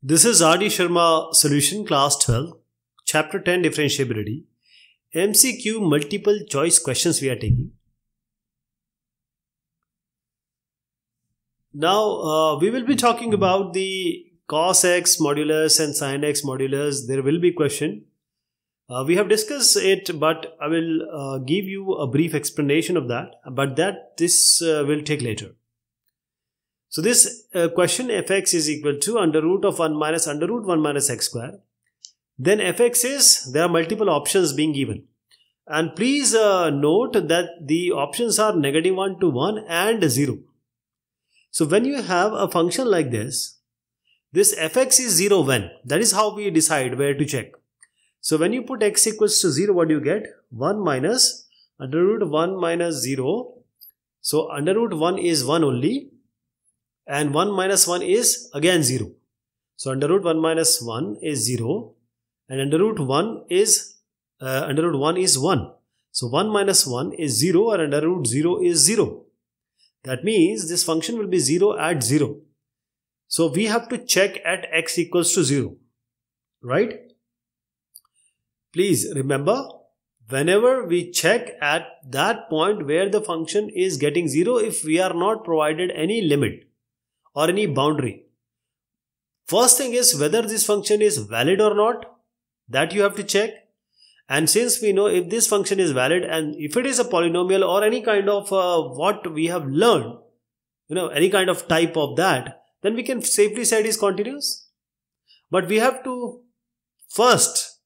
This is R.D. Sharma Solution Class 12, Chapter 10 Differentiability. MCQ multiple choice questions we are taking. Now, uh, we will be talking about the cos x modulus and sin x modulus. There will be question. Uh, we have discussed it, but I will uh, give you a brief explanation of that. But that this uh, will take later. So this uh, question fx is equal to under root of 1 minus under root 1 minus x square. Then fx is, there are multiple options being given. And please uh, note that the options are negative 1 to 1 and 0. So when you have a function like this, this fx is 0 when? That is how we decide where to check. So when you put x equals to 0, what do you get? 1 minus under root 1 minus 0. So under root 1 is 1 only and 1 minus 1 is again 0. So under root 1 minus 1 is 0 and under root 1 is uh, under root 1 is 1. So 1 minus 1 is 0 and under root 0 is 0. That means this function will be 0 at 0. So we have to check at x equals to 0. Right? Please remember whenever we check at that point where the function is getting 0 if we are not provided any limit or any boundary. First thing is whether this function is valid or not. That you have to check. And since we know if this function is valid and if it is a polynomial or any kind of uh, what we have learned, you know, any kind of type of that, then we can safely say it is continuous. But we have to first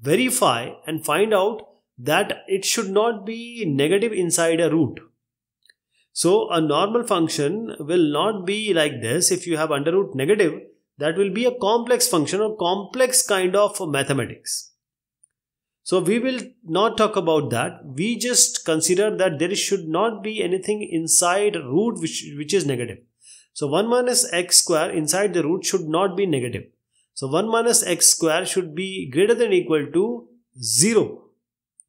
verify and find out that it should not be negative inside a root. So a normal function will not be like this. If you have under root negative, that will be a complex function or complex kind of mathematics. So we will not talk about that. We just consider that there should not be anything inside root which, which is negative. So 1 minus x square inside the root should not be negative. So 1 minus x square should be greater than equal to 0.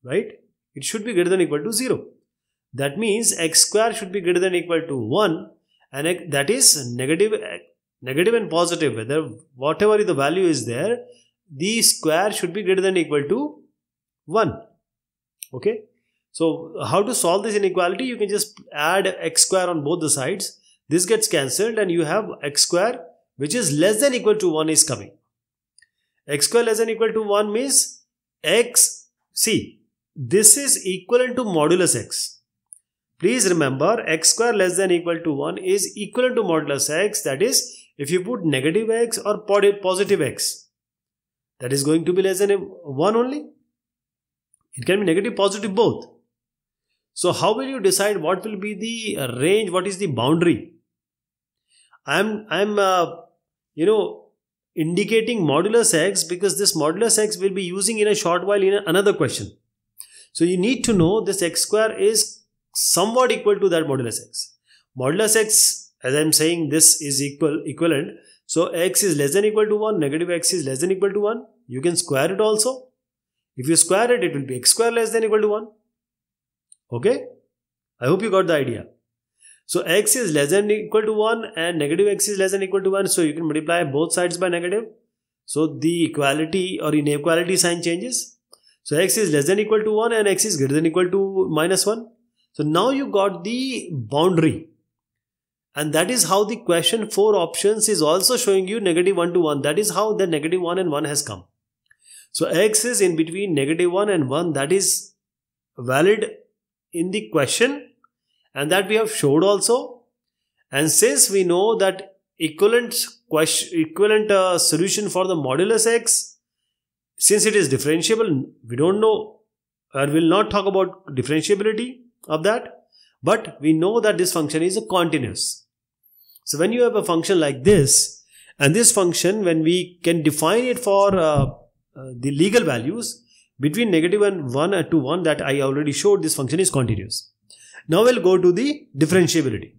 Right? It should be greater than equal to 0. That means x square should be greater than equal to 1 and that is negative, negative and positive whether whatever the value is there the square should be greater than equal to 1 okay? So how to solve this inequality? You can just add x square on both the sides. This gets cancelled and you have x square which is less than equal to 1 is coming. x square less than equal to 1 means x see this is equivalent to modulus x Please remember x square less than equal to 1 is equivalent to modulus x that is if you put negative x or positive x that is going to be less than 1 only. It can be negative positive both. So how will you decide what will be the range what is the boundary? I'm I'm uh, you know indicating modulus x because this modulus x will be using in a short while in another question. So you need to know this x square is somewhat equal to that modulus x. Modulus x, as I am saying, this is equal equivalent. So x is less than equal to 1, negative x is less than equal to 1. You can square it also. If you square it, it will be x square less than equal to 1. Okay? I hope you got the idea. So x is less than equal to 1 and negative x is less than equal to 1. So you can multiply both sides by negative. So the equality or inequality sign changes. So x is less than equal to 1 and x is greater than equal to minus 1. So now you got the boundary. And that is how the question 4 options is also showing you negative 1 to 1. That is how the negative 1 and 1 has come. So x is in between negative 1 and 1. That is valid in the question. And that we have showed also. And since we know that equivalent question, equivalent uh, solution for the modulus x, since it is differentiable, we don't know or will not talk about differentiability of that. But we know that this function is a continuous. So when you have a function like this and this function when we can define it for uh, uh, the legal values between negative and 1 to 1 that I already showed this function is continuous. Now we'll go to the differentiability.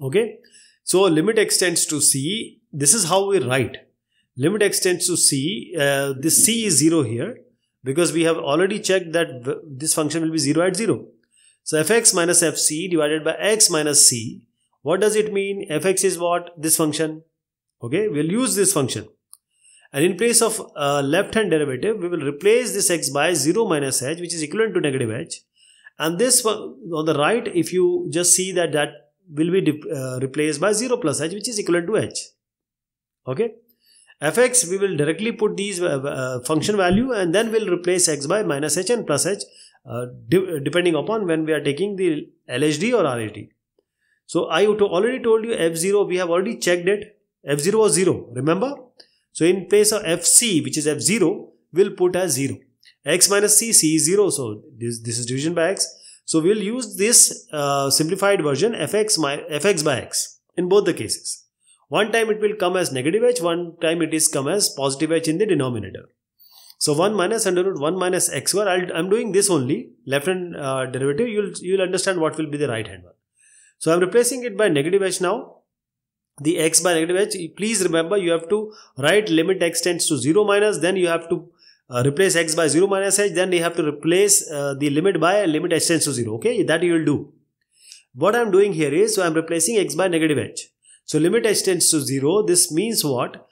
Okay? So limit extends to c. This is how we write. Limit extends to c. Uh, this c is 0 here because we have already checked that this function will be 0 at 0 so fx minus fc divided by x minus c. What does it mean? fx is what? This function. Okay, we'll use this function. And in place of uh, left hand derivative, we will replace this x by 0 minus h, which is equivalent to negative h. And this on the right, if you just see that that will be uh, replaced by 0 plus h, which is equivalent to h. Okay. fx, we will directly put these uh, uh, function value and then we'll replace x by minus h and plus h, uh, de depending upon when we are taking the LHD or RHD. So I already told you f0, we have already checked it. f0 was 0, remember? So in place of fc, which is f0, we'll put as 0. x minus c, c is 0. So this, this is division by x. So we'll use this uh, simplified version fx, my, fx by x in both the cases. One time it will come as negative h, one time it is come as positive h in the denominator. So 1 minus under root 1 minus x square, i am doing this only, left hand uh, derivative, you'll, you'll understand what will be the right hand one. So I'm replacing it by negative h now. The x by negative h, please remember you have to write limit x tends to 0 minus, then you have to uh, replace x by 0 minus h, then you have to replace uh, the limit by limit h tends to 0. Okay, that you will do. What I'm doing here is, so I'm replacing x by negative h. So limit h tends to 0, this means what?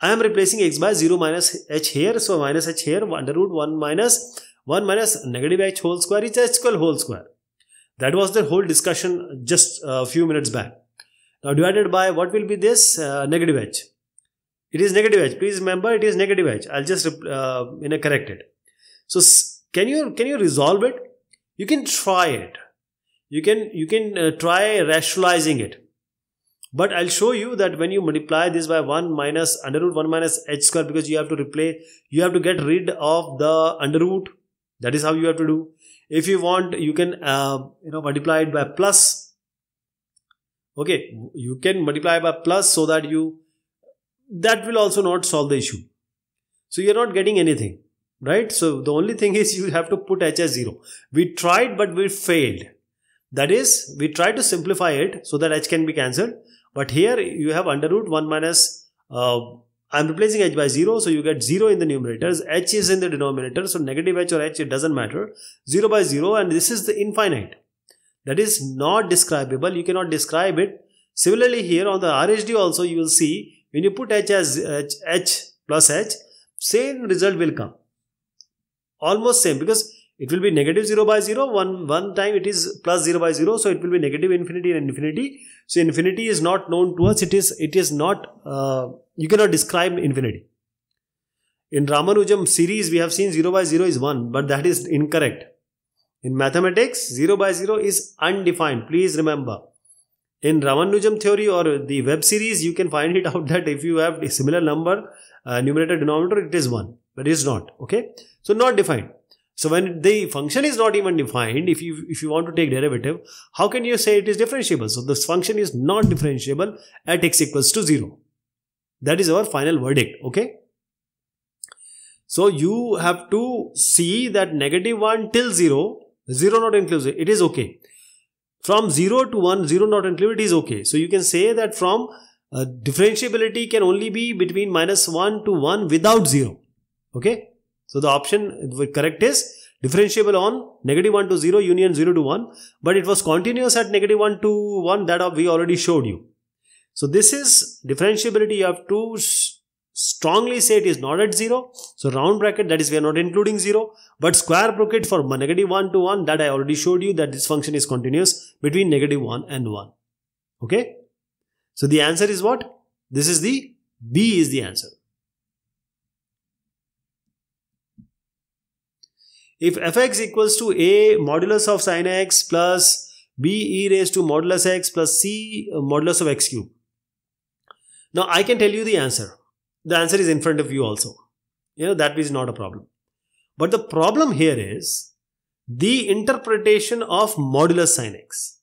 I am replacing x by 0 minus h here, so minus h here, under root 1 minus 1 minus negative h whole square is h square whole square. That was the whole discussion just a few minutes back. Now divided by what will be this? Uh, negative h. It is negative h. Please remember it is negative h. I'll just uh, you know, correct it. So can you can you resolve it? You can try it. You can you can uh, try rationalizing it. But I'll show you that when you multiply this by 1 minus under root 1 minus h square because you have to replace, you have to get rid of the under root. That is how you have to do. If you want, you can, uh, you know, multiply it by plus. Okay, you can multiply by plus so that you, that will also not solve the issue. So you're not getting anything, right? So the only thing is you have to put h as 0. We tried, but we failed. That is, we tried to simplify it so that h can be cancelled. But here you have under root 1 minus, uh, I'm replacing h by 0, so you get 0 in the numerators, h is in the denominator, so negative h or h, it doesn't matter. 0 by 0 and this is the infinite. That is not describable, you cannot describe it. Similarly here on the RHD also you will see, when you put h as h, h plus h, same result will come. Almost same because it will be negative 0 by 0 one one time it is plus 0 by 0 so it will be negative infinity and infinity so infinity is not known to us. It is it is not uh, you cannot describe infinity. In Ramanujam series we have seen 0 by 0 is 1 but that is incorrect. In mathematics 0 by 0 is undefined. Please remember. In Ramanujam theory or the web series you can find it out that if you have a similar number uh, numerator denominator it is 1 but it is not. Okay? So not defined so when the function is not even defined, if you if you want to take derivative, how can you say it is differentiable? So this function is not differentiable at x equals to 0. That is our final verdict, okay? So you have to see that negative 1 till 0, 0 not inclusive, it is okay. From 0 to 1, 0 not included is okay. So you can say that from uh, differentiability can only be between minus 1 to 1 without 0. Okay. So the option correct is differentiable on negative 1 to 0 union 0 to 1 but it was continuous at negative 1 to 1 that we already showed you. So this is differentiability you have to strongly say it is not at 0. So round bracket that is we are not including 0 but square bracket for negative 1 to 1 that I already showed you that this function is continuous between negative 1 and 1. Okay. So the answer is what? This is the B is the answer. If fx equals to a modulus of sin x plus b e raised to modulus x plus c uh, modulus of x cube. Now I can tell you the answer. The answer is in front of you also. You know, that is not a problem. But the problem here is the interpretation of modulus sin x.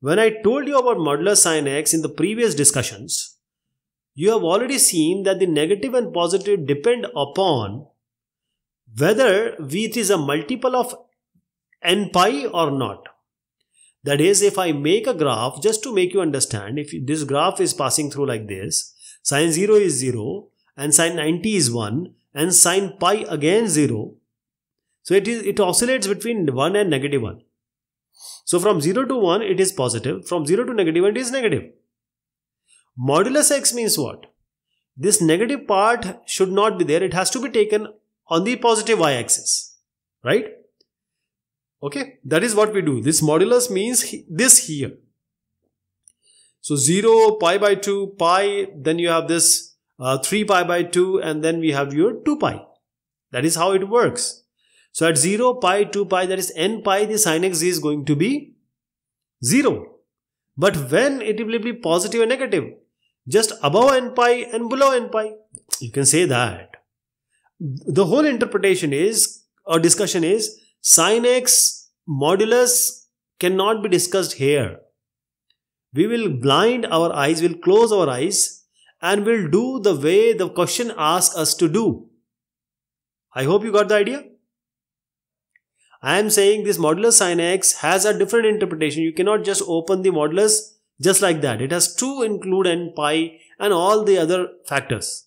When I told you about modulus sin x in the previous discussions, you have already seen that the negative and positive depend upon whether v it is a multiple of n pi or not. That is, if I make a graph, just to make you understand, if this graph is passing through like this, sine 0 is 0, and sine 90 is 1, and sine pi again 0. So it, is, it oscillates between 1 and negative 1. So from 0 to 1, it is positive. From 0 to negative 1, it is negative. Modulus x means what? This negative part should not be there. It has to be taken on the positive y-axis. Right? Okay. That is what we do. This modulus means this here. So 0, pi by 2, pi, then you have this uh, 3 pi by 2 and then we have your 2 pi. That is how it works. So at 0, pi, 2 pi, that is n pi, the sin x is going to be 0. But when it will be positive and negative, just above n pi and below n pi, you can say that. The whole interpretation is, or discussion is, sin x modulus cannot be discussed here. We will blind our eyes, we'll close our eyes and we'll do the way the question asks us to do. I hope you got the idea. I am saying this modulus sin x has a different interpretation. You cannot just open the modulus just like that. It has to include n pi and all the other factors.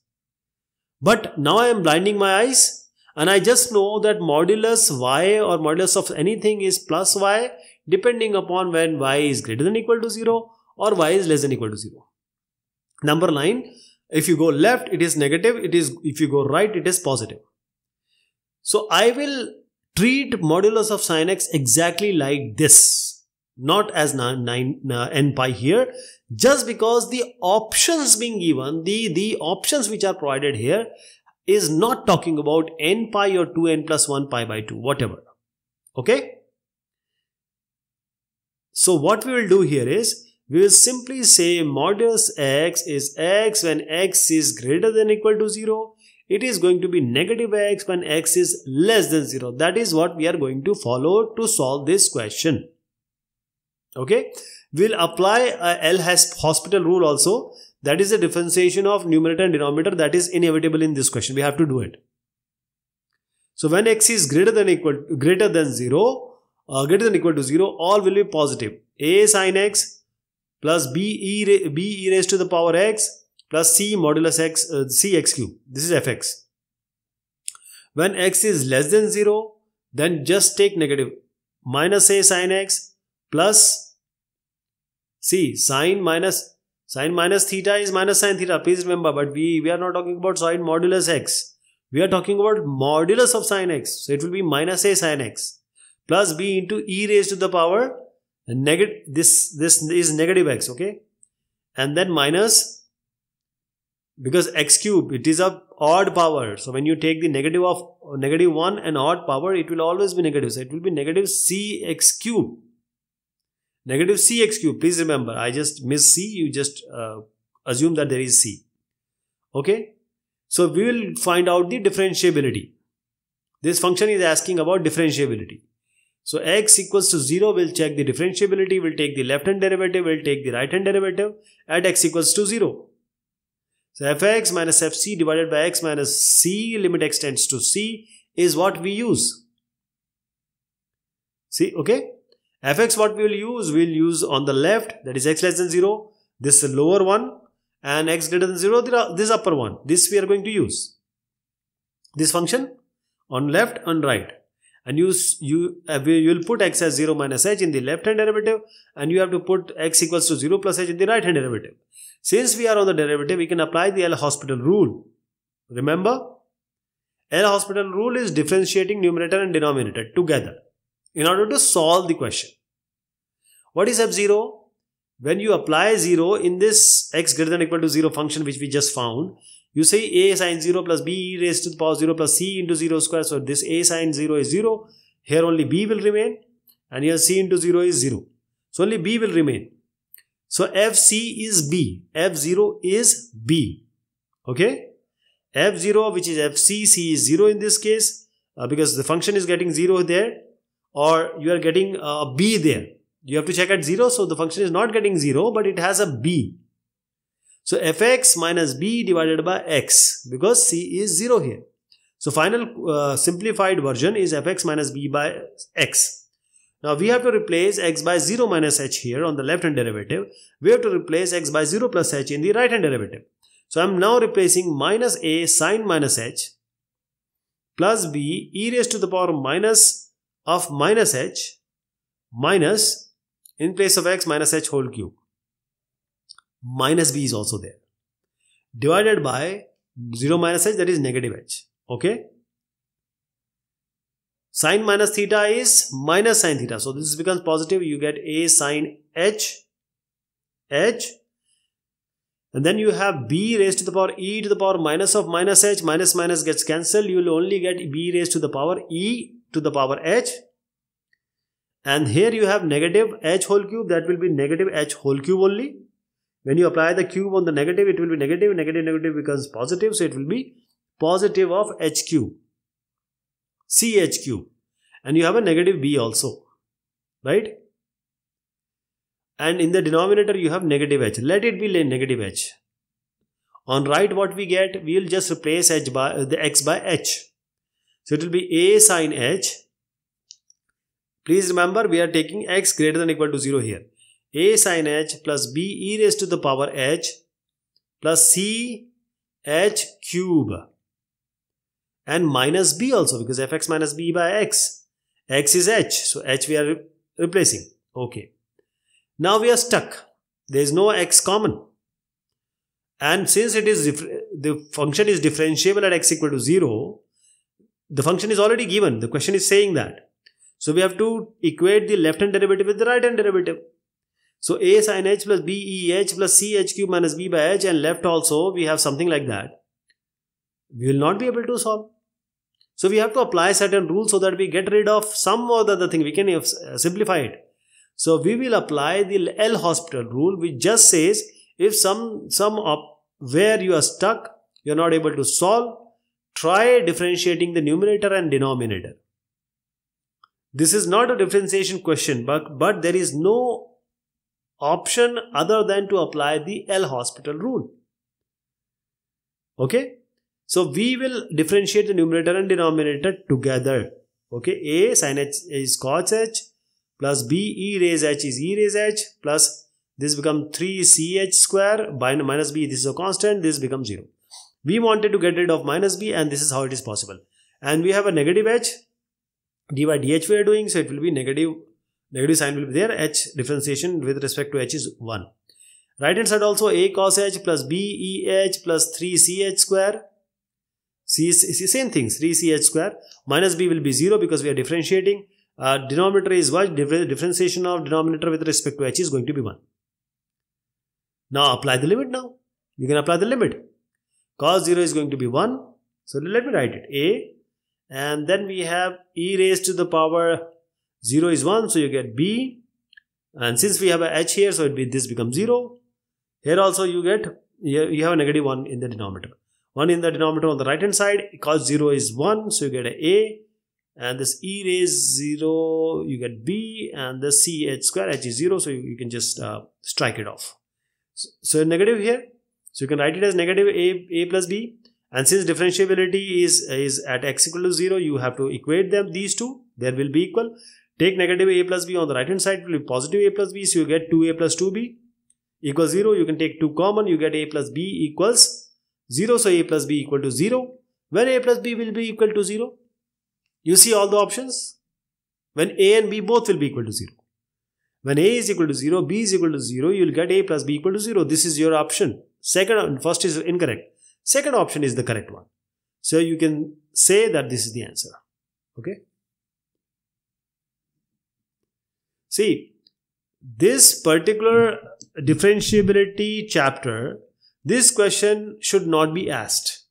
But now I am blinding my eyes and I just know that modulus y or modulus of anything is plus y depending upon when y is greater than equal to 0 or y is less than equal to 0. Number 9, if you go left it is negative, it is if you go right it is positive. So I will treat modulus of sin x exactly like this not as 9, 9 uh, n pi here just because the options being given the the options which are provided here is not talking about n pi or 2n plus 1 pi by 2 whatever okay so what we will do here is we will simply say modulus x is x when x is greater than equal to 0 it is going to be negative x when x is less than 0. That is what we are going to follow to solve this question. Okay. We'll apply a L has hospital rule also. That is the differentiation of numerator and denominator that is inevitable in this question. We have to do it. So when x is greater than equal greater than 0, uh, greater than equal to 0, all will be positive. a sine x plus b e, b e raised to the power x plus c modulus x uh, c x cube. This is fx. When x is less than 0, then just take negative minus a sine x plus c sine minus sine minus theta is minus sine theta. Please remember, but we, we are not talking about sine modulus x. We are talking about modulus of sine x. So it will be minus a sine x plus b into e raised to the power negative this this is negative x okay and then minus because x cube it is a odd power so when you take the negative of negative 1 and odd power it will always be negative so it will be negative cx cube negative cx cube please remember i just miss c you just uh, assume that there is c. Okay? So we will find out the differentiability. This function is asking about differentiability. So x equals to 0 will check the differentiability will take the left hand derivative will take the right hand derivative at x equals to 0 so fx minus fc divided by x minus c limit x tends to c is what we use. See, okay? Fx what we will use, we will use on the left that is x less than 0, this lower one and x greater than 0, this upper one. This we are going to use. This function on left and right and you you uh, you will put x as 0 minus h in the left hand derivative and you have to put x equals to 0 plus h in the right hand derivative since we are on the derivative, we can apply the L'Hospital rule. Remember, L'Hospital rule is differentiating numerator and denominator together in order to solve the question. What is f0? When you apply 0 in this x greater than equal to 0 function which we just found, you say a sine 0 plus b raised to the power 0 plus c into 0 square. So this a sine 0 is 0. Here only b will remain and here c into 0 is 0. So only b will remain. So FC is B. F0 is B. Okay. F0 which is FC, C is 0 in this case uh, because the function is getting 0 there or you are getting a B there. You have to check at 0 so the function is not getting 0 but it has a B. So fx minus b divided by x because c is 0 here. So final uh, simplified version is fx minus b by x. Now we have to replace x by 0 minus h here on the left hand derivative. We have to replace x by 0 plus h in the right hand derivative. So I am now replacing minus a sine minus h plus b e raised to the power minus of minus h minus in place of x minus h whole cube. minus b is also there. Divided by 0 minus h that is negative h. Okay. Sine minus theta is minus sine theta. So this becomes positive. You get a sine h h and then you have b raised to the power e to the power minus of minus h minus minus gets cancelled you will only get b raised to the power e to the power h. And here you have negative h whole cube that will be negative h whole cube only. When you apply the cube on the negative it will be negative negative negative becomes positive so it will be positive of h cube ch cube. And you have a negative b also right? And in the denominator you have negative h. Let it be negative h. On right what we get? We will just replace h by the x by h so it will be a sine h. Please remember we are taking x greater than equal to 0 here. A sine h plus b e raised to the power h plus c h cube and minus b also because fx minus b by x. X is h. So h we are re replacing. Okay. Now we are stuck. There is no x common. And since it is the function is differentiable at x equal to 0, the function is already given. The question is saying that. So we have to equate the left hand derivative with the right hand derivative. So a sin h plus b e h plus c h cube minus b by h and left also we have something like that. We will not be able to solve. So we have to apply certain rules so that we get rid of some or the other thing. We can uh, simplify it. So we will apply the L'Hospital rule which just says if some, some of where you are stuck, you are not able to solve, try differentiating the numerator and denominator. This is not a differentiation question but, but there is no option other than to apply the L'Hospital rule. Okay. So we will differentiate the numerator and denominator together. Okay. A sin h is cos h plus b e raise h is e raise h plus this becomes 3ch square by minus b this is a constant this becomes 0 we wanted to get rid of minus b and this is how it is possible and we have a negative h d by dh we are doing so it will be negative negative sign will be there h differentiation with respect to h is 1 right hand side also a cos h plus b e h plus 3ch square C, same thing 3ch square minus b will be 0 because we are differentiating uh, denominator is what? Differentiation of denominator with respect to h is going to be 1. Now apply the limit now. You can apply the limit. Cos 0 is going to be 1. So let me write it. A and then we have e raised to the power 0 is 1 so you get b. And since we have a h here so it be, this becomes 0 here also you get you have a negative 1 in the denominator. 1 in the denominator on the right hand side cos 0 is 1 so you get a a. And this e raised 0 you get b. And the c h square h is 0 so you, you can just uh, strike it off. So, so, negative here so you can write it as negative a a plus b and since differentiability is is at x equal to 0 you have to equate them these two there will be equal take negative a plus b on the right hand side will be positive a plus b so you get 2a plus 2b equals 0 you can take 2 common you get a plus b equals 0 so a plus b equal to 0 when a plus b will be equal to 0 you see all the options? When A and B both will be equal to 0. When A is equal to 0, B is equal to 0, you will get A plus B equal to 0. This is your option. Second, first is incorrect. Second option is the correct one. So you can say that this is the answer. Okay. See, this particular differentiability chapter, this question should not be asked.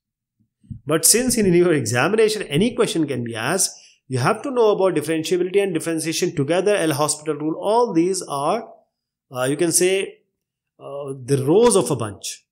But since in your examination any question can be asked, you have to know about differentiability and differentiation together, L'Hospital rule. All these are, uh, you can say, uh, the rows of a bunch.